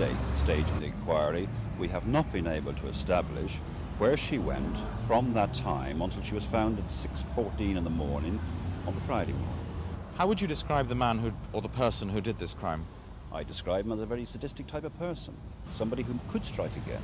state, stage of the inquiry, we have not been able to establish where she went from that time until she was found at 6.14 in the morning on the Friday morning. How would you describe the man who, or the person who did this crime? I describe him as a very sadistic type of person, somebody who could strike again.